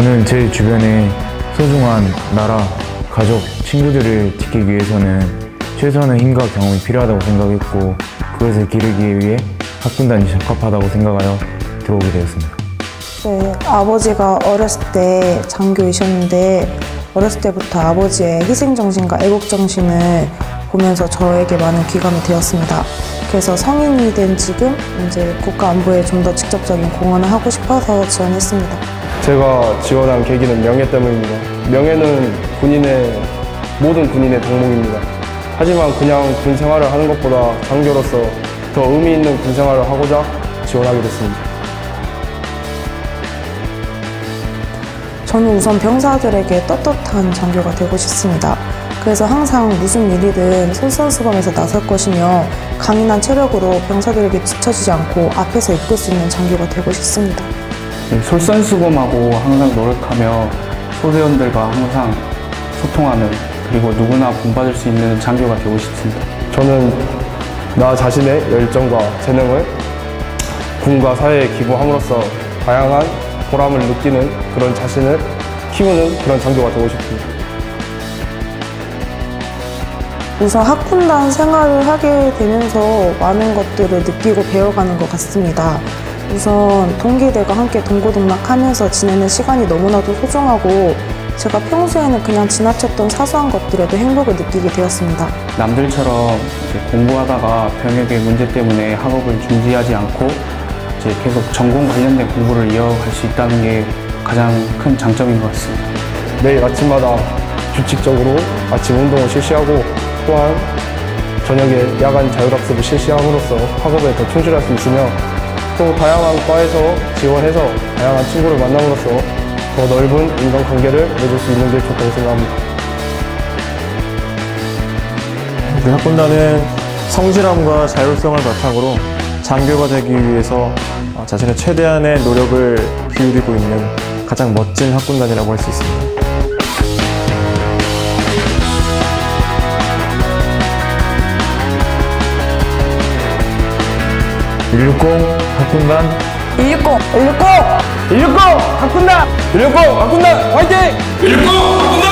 저는 제 주변에 소중한 나라, 가족, 친구들을 지키기 위해서는 최소한의 힘과 경험이 필요하다고 생각했고 그것을 기르기 위해 학군단이 적합하다고 생각하여 들어오게 되었습니다. 네, 아버지가 어렸을 때 장교이셨는데 어렸을 때부터 아버지의 희생정신과 애국정신을 보면서 저에게 많은 귀감이 되었습니다. 그래서 성인이 된 지금 이제 국가 안보에 좀 더 직접적인 공헌을 하고 싶어서 지원했습니다. 제가 지원한 계기는 명예 때문입니다. 명예는 군인의 모든 군인의 덕목입니다. 하지만 그냥 군 생활을 하는 것보다 장교로서 더 의미 있는 군 생활을 하고자 지원하게 됐습니다. 저는 우선 병사들에게 떳떳한 장교가 되고 싶습니다. 그래서 항상 무슨 일이든 솔선수범해서 나설 것이며 강인한 체력으로 병사들에게 지쳐지지 않고 앞에서 이끌 수 있는 장교가 되고 싶습니다. 네, 솔선수범하고 항상 노력하며 소대원들과 항상 소통하는 그리고 누구나 본받을 수 있는 장교가 되고 싶습니다. 저는 나 자신의 열정과 재능을 군과 사회에 기부함으로써 다양한 보람을 느끼는 그런 자신을 키우는 그런 장교가 되고 싶습니다. 우선 학군단 생활을 하게 되면서 많은 것들을 느끼고 배워가는 것 같습니다. 우선 동기들과 함께 동고동락하면서 지내는 시간이 너무나도 소중하고 제가 평소에는 그냥 지나쳤던 사소한 것들에도 행복을 느끼게 되었습니다. 남들처럼 이제 공부하다가 병역의 문제 때문에 학업을 중지하지 않고 이제 계속 전공 관련된 공부를 이어갈 수 있다는 게 가장 큰 장점인 것 같습니다. 매일 아침마다 규칙적으로 아침 운동을 실시하고 또한 저녁에 야간 자율학습을 실시함으로써 학업에 더 충실할 수 있으며 또 다양한 과에서 지원해서 다양한 친구를 만남으로써 더 넓은 인간관계를 맺을 수 있는 게 좋다고 생각합니다. 우리 학군단은 성실함과 자율성을 바탕으로 장교가 되기 위해서 어, 자신의 최대한의 노력을 기울이고 있는 가장 멋진 학군단이라고 할 수 있습니다. 160 학군단 160! 160! 160 학군단! 160 학군단 화이팅! 160